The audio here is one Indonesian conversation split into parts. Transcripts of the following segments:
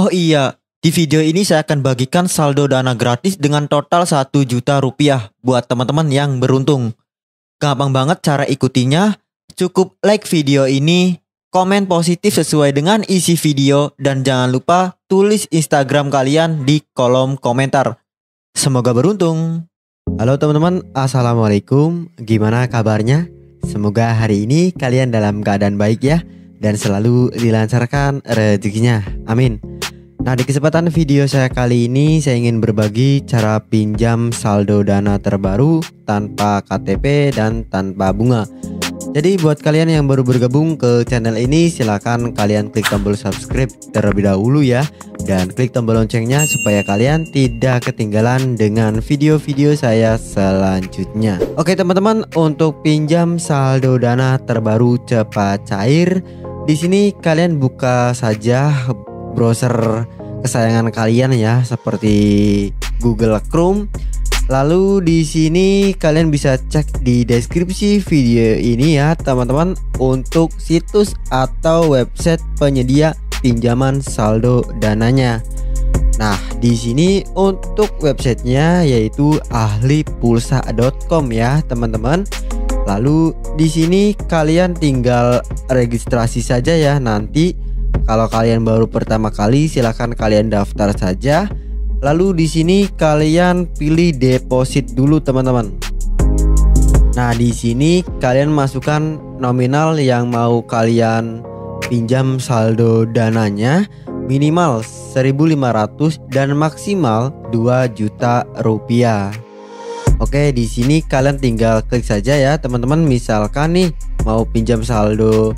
Oh iya, di video ini saya akan bagikan saldo dana gratis dengan total 1 juta rupiah buat teman-teman yang beruntung. Gampang banget cara ikutinya, cukup like video ini, komen positif sesuai dengan isi video, dan jangan lupa tulis Instagram kalian di kolom komentar. Semoga beruntung. Halo teman-teman, Assalamualaikum. Gimana kabarnya? Semoga hari ini kalian dalam keadaan baik ya dan selalu dilancarkan rezekinya. Amin. Nah, di kesempatan video saya kali ini saya ingin berbagi cara pinjam saldo dana terbaru tanpa KTP dan tanpa bunga. Jadi buat kalian yang baru bergabung ke channel ini silahkan kalian klik tombol subscribe terlebih dahulu ya Dan klik tombol loncengnya supaya kalian tidak ketinggalan dengan video-video saya selanjutnya Oke teman-teman untuk pinjam saldo dana terbaru cepat cair di sini kalian buka saja browser kesayangan kalian ya seperti Google Chrome Lalu di sini kalian bisa cek di deskripsi video ini ya teman-teman untuk situs atau website penyedia pinjaman saldo dananya. Nah, di sini untuk websitenya yaitu ahlipulsa.com ya, teman-teman. Lalu di sini kalian tinggal registrasi saja ya nanti kalau kalian baru pertama kali silahkan kalian daftar saja Lalu di sini kalian pilih deposit dulu teman-teman. Nah, di sini kalian masukkan nominal yang mau kalian pinjam saldo dananya minimal 1500 dan maksimal 2 juta rupiah. Oke, di sini kalian tinggal klik saja ya, teman-teman. Misalkan nih mau pinjam saldo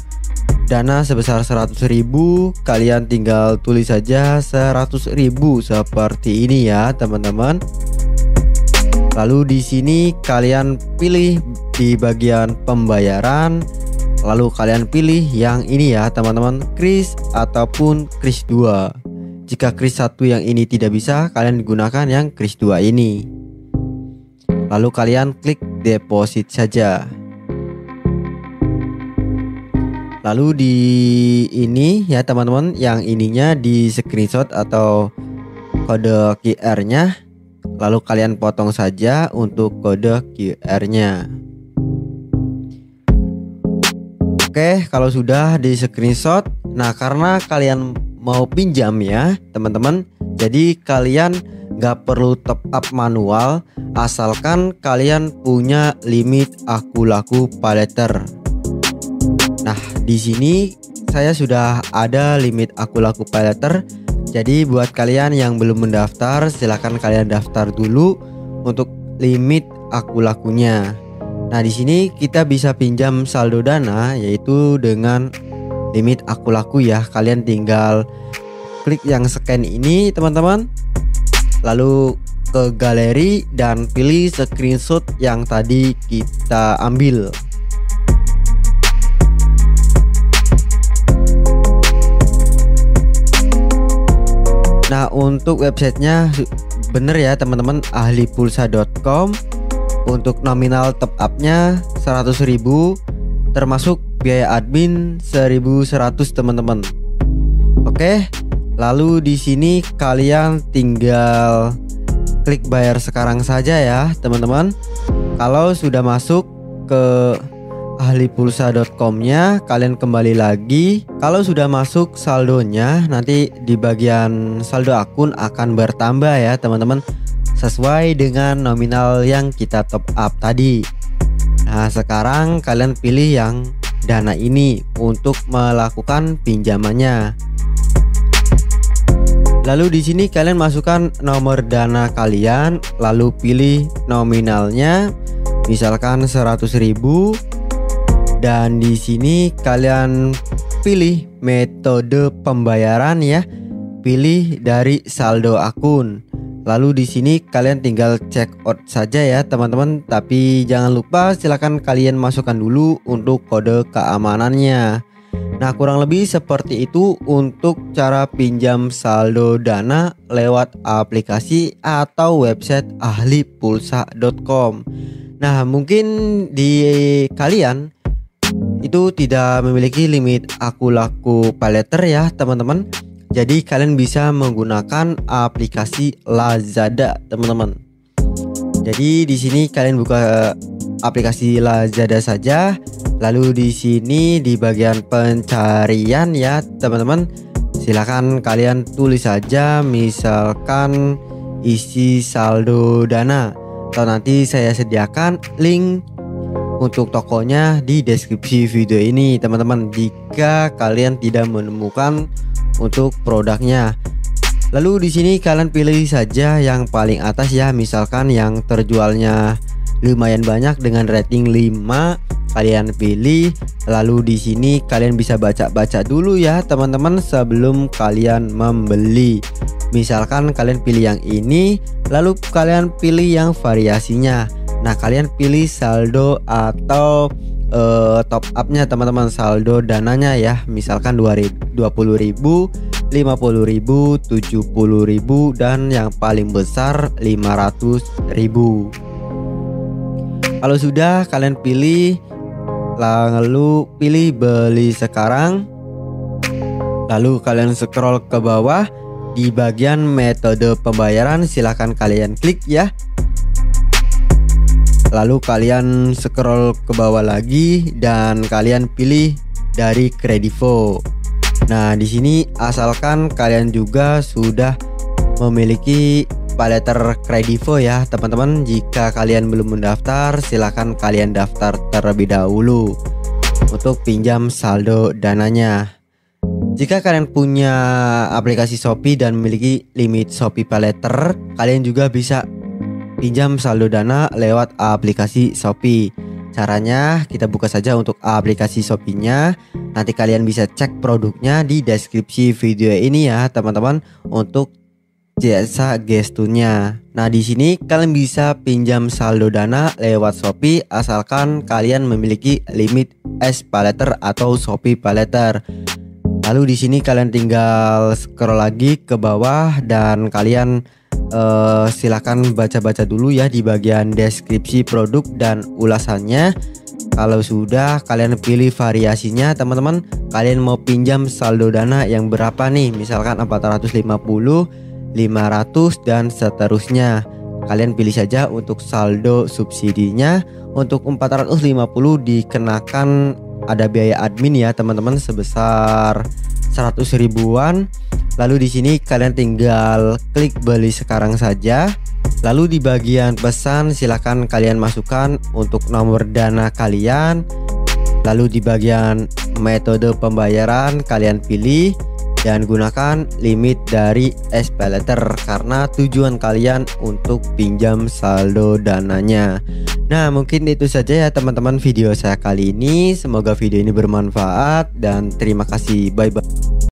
dana sebesar 100 ribu kalian tinggal tulis saja 100 ribu seperti ini ya teman-teman. Lalu di sini kalian pilih di bagian pembayaran lalu kalian pilih yang ini ya teman-teman kris ataupun kris 2 jika kris 1 yang ini tidak bisa kalian gunakan yang kris 2 ini. Lalu kalian klik deposit saja Lalu di ini ya teman-teman yang ininya di screenshot atau kode QR-nya lalu kalian potong saja untuk kode QR-nya. Oke, kalau sudah di screenshot, nah karena kalian mau pinjam ya, teman-teman. Jadi kalian nggak perlu top up manual asalkan kalian punya limit aku laku paleter. Di sini saya sudah ada limit aku laku paylater. Jadi buat kalian yang belum mendaftar, silahkan kalian daftar dulu untuk limit aku lakunya. Nah, di sini kita bisa pinjam saldo dana yaitu dengan limit aku laku ya. Kalian tinggal klik yang scan ini, teman-teman. Lalu ke galeri dan pilih screenshot yang tadi kita ambil. Untuk websitenya bener ya teman-teman ahlipulsa.com Untuk nominal top upnya 100.000 termasuk biaya admin 1100 teman-teman. Oke lalu di sini kalian tinggal klik bayar sekarang saja ya teman-teman. Kalau sudah masuk ke ahlipulsa.com-nya kalian kembali lagi. Kalau sudah masuk saldonya nanti di bagian saldo akun akan bertambah ya teman-teman. Sesuai dengan nominal yang kita top up tadi. Nah sekarang kalian pilih yang dana ini untuk melakukan pinjamannya. Lalu di sini kalian masukkan nomor dana kalian, lalu pilih nominalnya, misalkan 100.000 dan di sini kalian pilih metode pembayaran ya. Pilih dari saldo akun. Lalu di sini kalian tinggal check out saja ya teman-teman. Tapi jangan lupa silahkan kalian masukkan dulu untuk kode keamanannya. Nah kurang lebih seperti itu untuk cara pinjam saldo dana lewat aplikasi atau website ahlipulsa.com Nah mungkin di kalian itu tidak memiliki limit aku laku paleter ya teman-teman Jadi kalian bisa menggunakan aplikasi Lazada, teman-teman. Jadi di sini kalian buka aplikasi Lazada saja. Lalu di sini di bagian pencarian ya, teman-teman. Silakan kalian tulis saja misalkan isi saldo dana atau nanti saya sediakan link untuk tokonya di deskripsi video ini. Teman-teman jika kalian tidak menemukan untuk produknya. Lalu di sini kalian pilih saja yang paling atas ya. Misalkan yang terjualnya lumayan banyak dengan rating 5 kalian pilih. Lalu di sini kalian bisa baca-baca dulu ya teman-teman sebelum kalian membeli. Misalkan kalian pilih yang ini lalu kalian pilih yang variasinya Nah kalian pilih saldo atau uh, top upnya teman-teman saldo dananya ya. Misalkan 20 ribu 50 ribu 70 ribu dan yang paling besar 500 ribu. Kalau sudah kalian pilih lalu pilih beli sekarang. Lalu kalian scroll ke bawah. Di bagian metode pembayaran silahkan kalian klik ya Lalu kalian scroll ke bawah lagi dan kalian pilih dari Kredivo. Nah, di sini asalkan kalian juga sudah memiliki paleter Kredivo ya, teman-teman. Jika kalian belum mendaftar, silahkan kalian daftar terlebih dahulu untuk pinjam saldo dananya. Jika kalian punya aplikasi Shopee dan memiliki limit Shopee Paleter, kalian juga bisa pinjam saldo dana lewat aplikasi Shopee. Caranya kita buka saja untuk aplikasi Shopee-nya. Nanti kalian bisa cek produknya di deskripsi video ini ya, teman-teman, untuk jasa gesturnya. Nah, di sini kalian bisa pinjam saldo dana lewat Shopee asalkan kalian memiliki limit S Paleter atau Shopee Paleter. Lalu di sini kalian tinggal scroll lagi ke bawah dan kalian uh, silahkan baca-baca dulu ya di bagian deskripsi produk dan ulasannya. Kalau sudah kalian pilih variasinya teman-teman. Kalian mau pinjam saldo dana yang berapa nih? Misalkan 450 500 dan seterusnya. Kalian pilih saja untuk saldo subsidinya. Untuk 450 dikenakan ada biaya admin ya teman-teman sebesar 100 ribuan Lalu di sini kalian tinggal klik beli sekarang saja. Lalu di bagian pesan silahkan kalian masukkan untuk nomor dana kalian. Lalu di bagian metode pembayaran kalian pilih dan gunakan limit dari SPayLater karena tujuan kalian untuk pinjam saldo dananya. Nah, mungkin itu saja ya teman-teman video saya kali ini. Semoga video ini bermanfaat dan terima kasih. Bye bye.